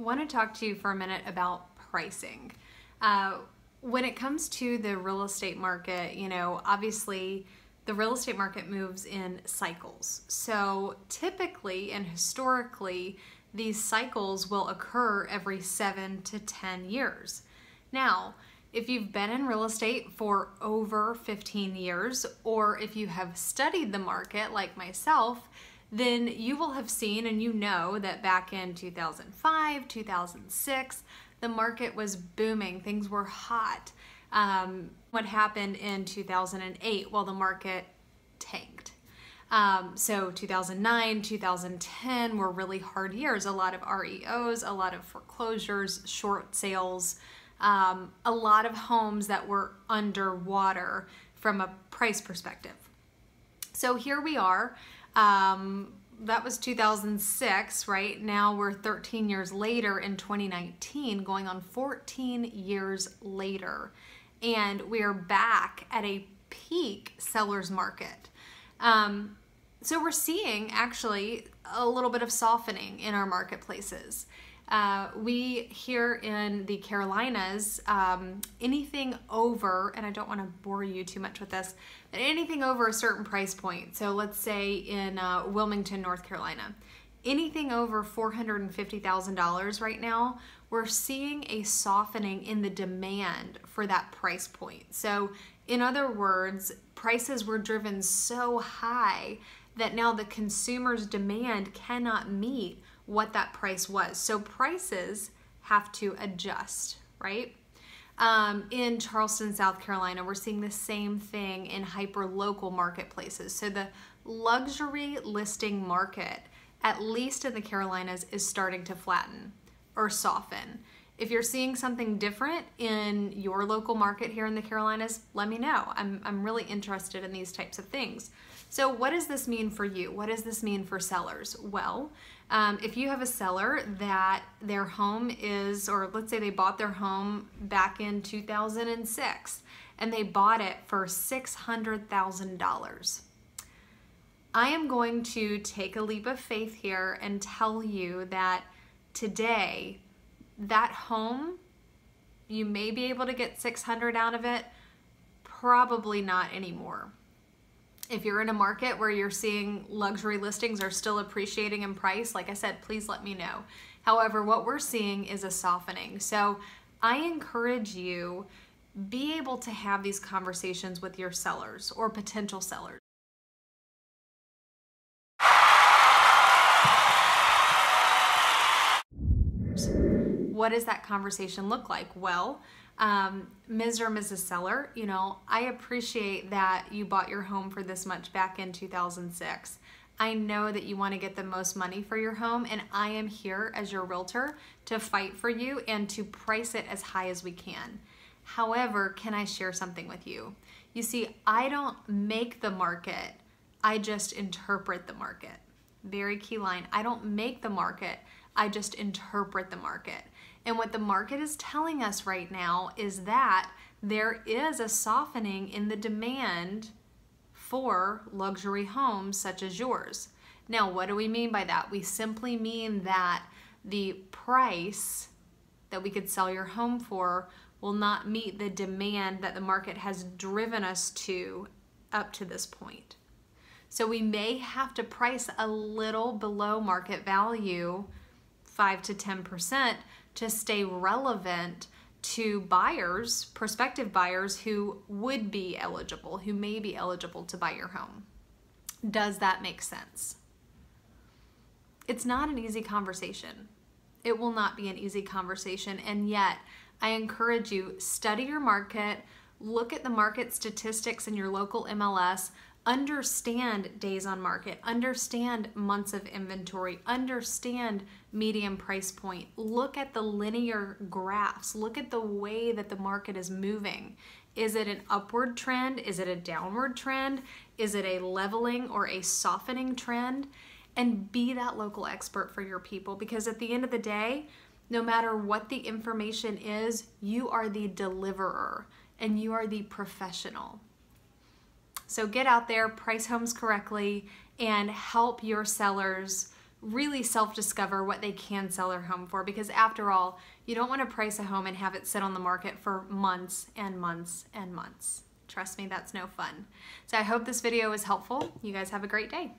want to talk to you for a minute about pricing. Uh, when it comes to the real estate market, you know, obviously the real estate market moves in cycles. So typically and historically, these cycles will occur every seven to 10 years. Now, if you've been in real estate for over 15 years, or if you have studied the market like myself, then you will have seen and you know that back in 2005, 2006, the market was booming, things were hot. Um, what happened in 2008? Well, the market tanked. Um, so 2009, 2010 were really hard years. A lot of REOs, a lot of foreclosures, short sales, um, a lot of homes that were underwater from a price perspective. So here we are. Um, that was 2006, right? Now we're 13 years later in 2019, going on 14 years later. And we are back at a peak seller's market. Um, so we're seeing actually a little bit of softening in our marketplaces. Uh, we here in the Carolinas, um, anything over, and I don't want to bore you too much with this, but anything over a certain price point. So let's say in uh, Wilmington, North Carolina, anything over $450,000 right now, we're seeing a softening in the demand for that price point. So, in other words, prices were driven so high that now the consumer's demand cannot meet what that price was. So prices have to adjust, right? Um, in Charleston, South Carolina, we're seeing the same thing in hyper local marketplaces. So the luxury listing market, at least in the Carolinas, is starting to flatten or soften. If you're seeing something different in your local market here in the Carolinas, let me know. I'm, I'm really interested in these types of things. So what does this mean for you? What does this mean for sellers? Well, um, if you have a seller that their home is, or let's say they bought their home back in 2006 and they bought it for $600,000. I am going to take a leap of faith here and tell you that today, that home, you may be able to get 600 out of it, probably not anymore. If you're in a market where you're seeing luxury listings are still appreciating in price, like I said, please let me know. However, what we're seeing is a softening. So I encourage you be able to have these conversations with your sellers or potential sellers. What does that conversation look like? Well, um, Ms. or Mrs. Seller, you know, I appreciate that you bought your home for this much back in 2006. I know that you want to get the most money for your home, and I am here as your realtor to fight for you and to price it as high as we can. However, can I share something with you? You see, I don't make the market, I just interpret the market. Very key line. I don't make the market, I just interpret the market. And what the market is telling us right now is that there is a softening in the demand for luxury homes such as yours. Now, what do we mean by that? We simply mean that the price that we could sell your home for will not meet the demand that the market has driven us to up to this point. So we may have to price a little below market value, 5 to 10%, to stay relevant to buyers, prospective buyers who would be eligible, who may be eligible to buy your home. Does that make sense? It's not an easy conversation. It will not be an easy conversation. And yet, I encourage you study your market, look at the market statistics in your local MLS, understand days on market, understand months of inventory, understand medium price point. Look at the linear graphs. Look at the way that the market is moving. Is it an upward trend? Is it a downward trend? Is it a leveling or a softening trend? And be that local expert for your people because at the end of the day, no matter what the information is, you are the deliverer and you are the professional. So get out there, price homes correctly, and help your sellers really self discover what they can sell their home for because, after all, you don't want to price a home and have it sit on the market for months and months and months. Trust me, that's no fun. So I hope this video was helpful. You guys have a great day.